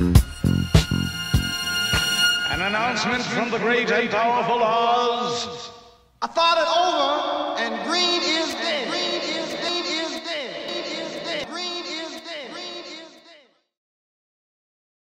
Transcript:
An announcement from the great and powerful Oz. I thought it all.